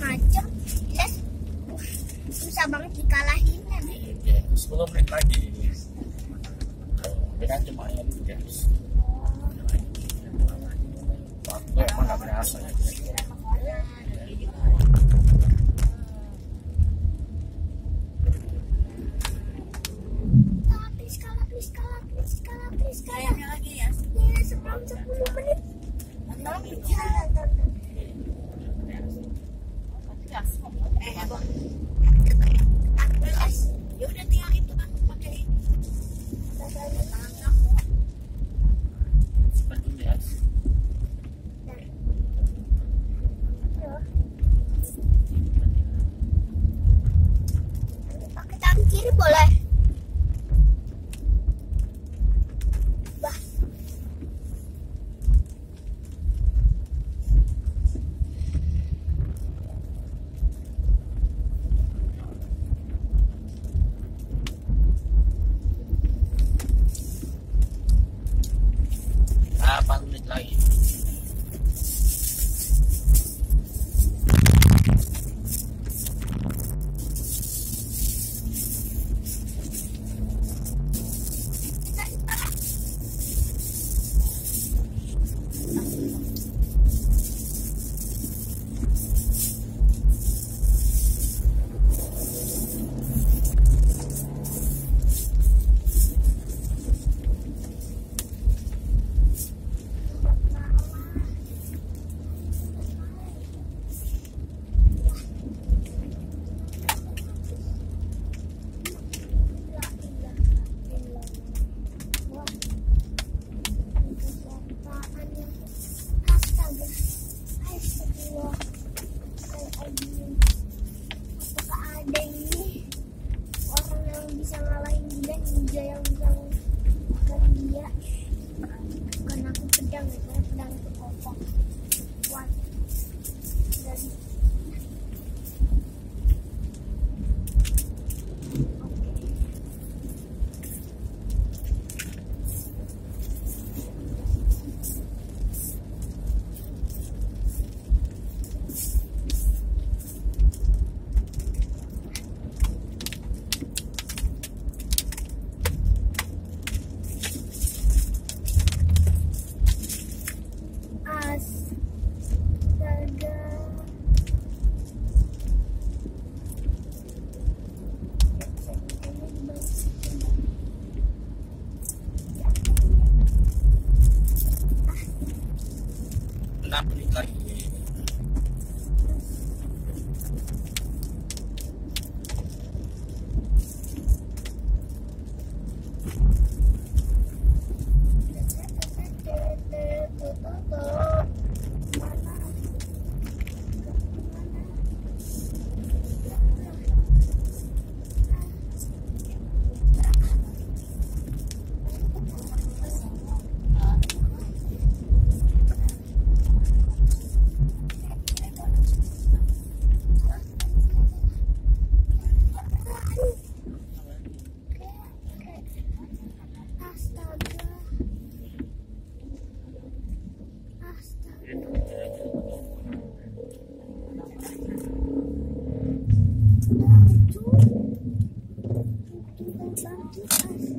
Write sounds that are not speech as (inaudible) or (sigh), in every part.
macem les susah banget dikalahin kan? Sepuluh menit lagi. Dengan cuma yang guys waktu emang berasa ya, gitu ya. Iya, Thank you. tout. Tout, tout, tout, tout, tout, tout, tout, tout,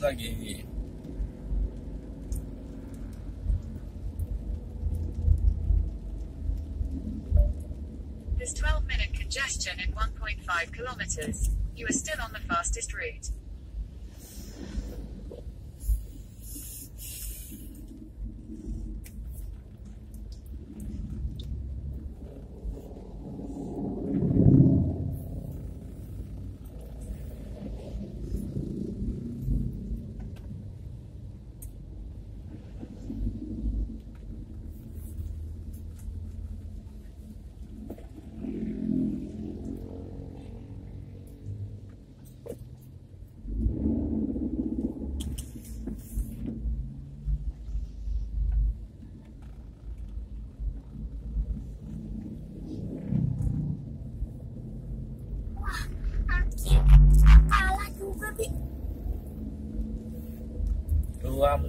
Lagi. There's 12 minute congestion in 1.5 kilometers. You are still on the fastest route.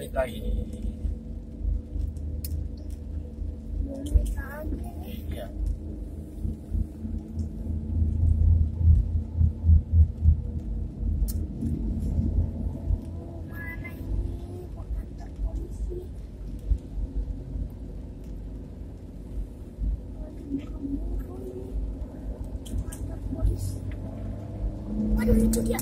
Menit lagi. Iya. Waduh, dia.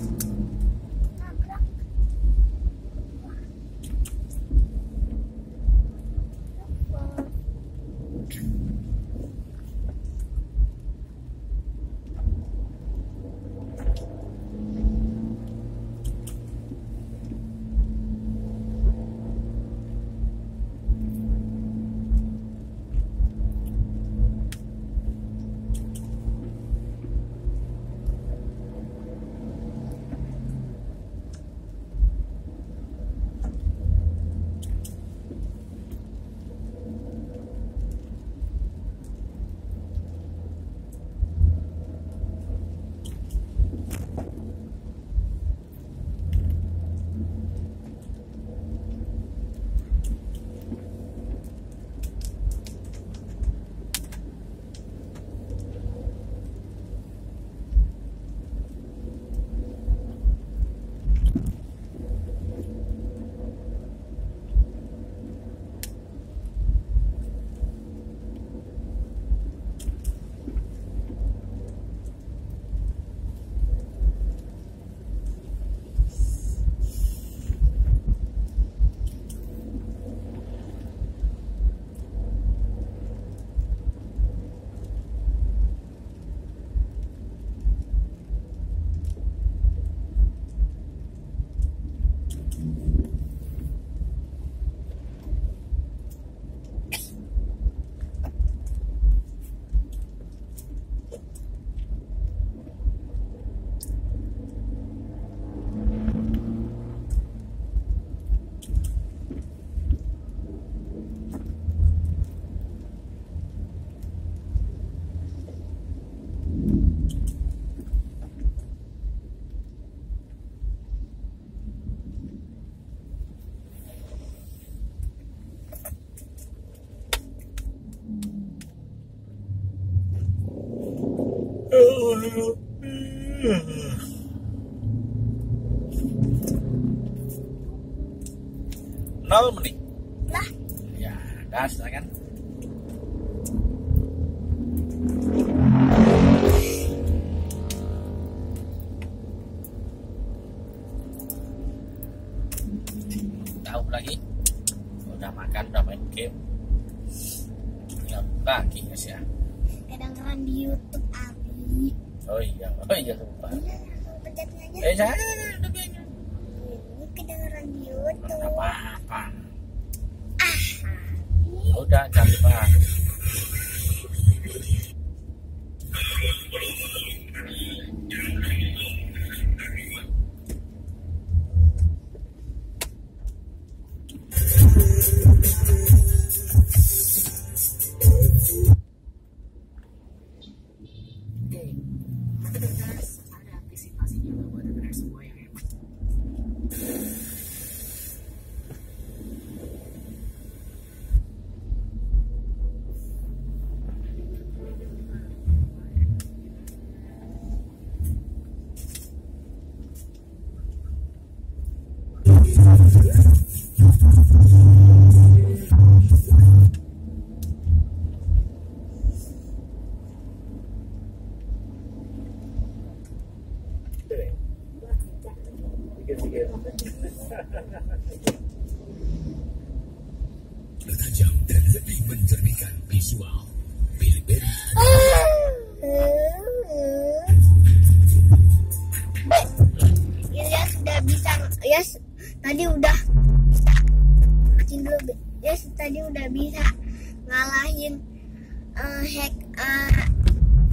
Iya, oh iya lupa. Bertajam dan lebih menjernihkan visual. Pilih Ya sudah bisa ya s- tadi udah bisa Matiin dulu Be. ya s- tadi udah bisa ngalahin eh, hack eh,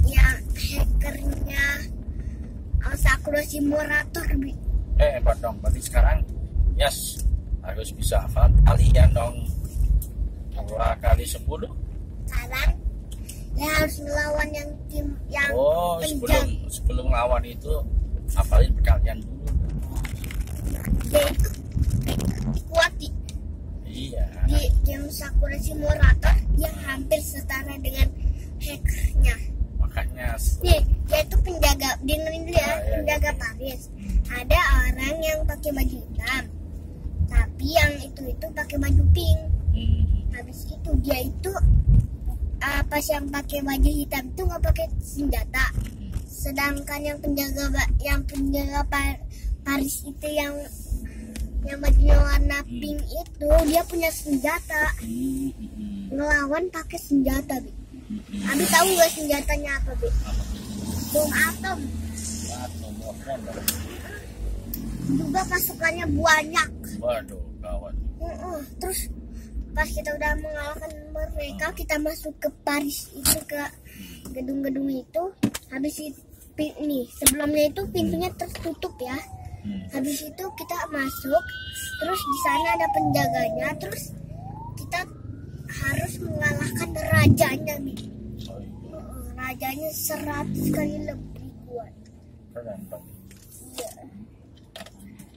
yang hackernya eh, Sakura Simulator. Eh, hebat dong. Berarti sekarang, yes, harus bisa hafal kalian dong. Dua kali sepuluh. sekarang ya harus melawan yang tim yang Oh, sebelum sebelum lawan itu hafalin kalian dulu. kuat di, Iya. di game Sakura Simulator yang hampir setara dengan hackernya Makanya Nih, dia itu penjaga, dengerin dulu ya, Ah, iya, penjaga iya. Paris. Ada orang yang pakai baju hitam, tapi yang itu itu pakai baju pink. hmm, Habis itu dia itu uh, pas yang pakai baju hitam itu nggak pakai senjata. Sedangkan yang penjaga yang penjaga Pa- Paris itu yang yang bajunya warna Hmm. pink itu dia punya senjata hmm, ngelawan pakai senjata bi. hmm. Abi tahu nggak senjatanya apa bi? Bom atom. Mormon dong. Juga pasukannya banyak. Waduh, kawan. Mm-mm. Terus pas kita udah mengalahkan mereka, kita masuk ke Paris itu ke gedung-gedung itu. Habis itu nih sebelumnya itu pintunya tertutup ya. Hmm. Habis itu kita masuk, terus di sana ada penjaganya, terus kita harus mengalahkan rajanya, Bi. Oh, iya. Rajanya 100 kali lebih kuat. Keren dong.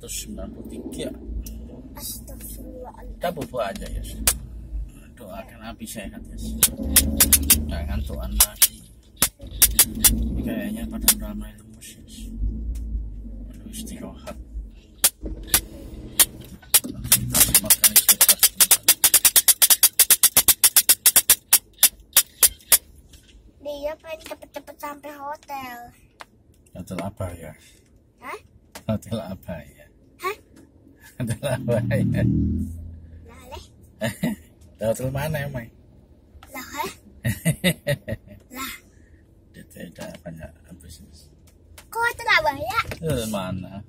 293 Astagfirullahaladzim. kita bubuk aja ya doakan api sehat ya jangan tuan lagi kayaknya pada ramai lemes ya Aduh, istirahat kita. Dia pengen cepet-cepet sampai hotel. hotel apa ya Hah? hotel apa ya Lah leh? hotel mana Lah? Lah, ya? hotel mana?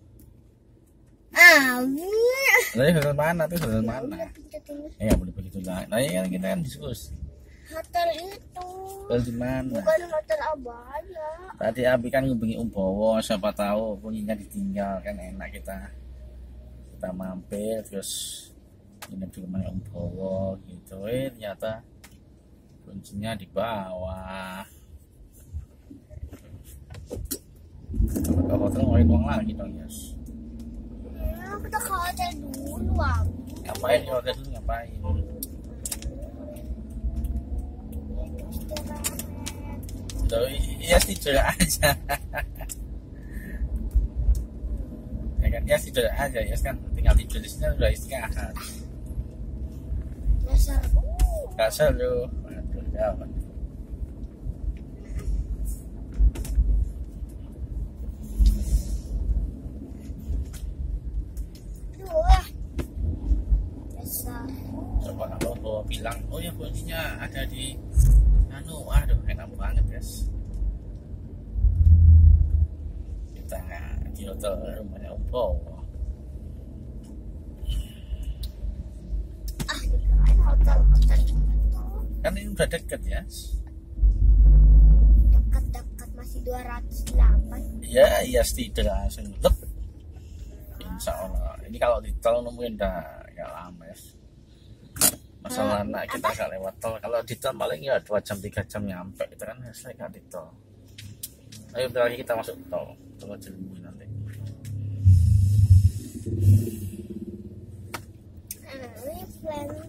Ah, hotel mana? Tuh hotel mana? ya boleh begitu lah nah ini kan kita kan diskusi Hotel itu. Hotel di mana? Bukan hotel Abaya. tadi Abi kan ngubungi Om Bowo siapa tahu kunyinya ditinggal kan enak kita kita mampir terus ini di Om Bowo gitu. Eh ternyata kuncinya di bawah. Ke hotel ngomongin uang lagi dong yes Ya, kita ke hotel dulu, Abi. ngapain di hotel dulu ngapain. Loh, iya tidur aja. (laughs) Ya kan ya tidur aja ya kan tinggal tidur di sini udah istirahat Dasar. Uh. Gak seru. Waduh, jawab. Dua. Dasar. Coba kalau bawa bilang, oh ya kuncinya ada di anu, aduh enak banget guys. Kita di hotel rumahnya Om Bowo. Ah, dikirain hotel-hotel itu. Kan ini udah deket ya. Dekat-dekat masih 208. Ya, iya tidak langsung lep. Insya Allah. Ini kalau di tol mungkin udah agak lama ya. Masalah anak kita agak lewat tol. Kalau di tol paling ya 2 jam 3 jam nyampe. Itu kan saya nggak di tol. Ayo bentar lagi kita masuk tol. Tunggu dulu nanti. Ini planning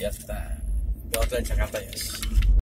Ya kita hotel Jakarta ya.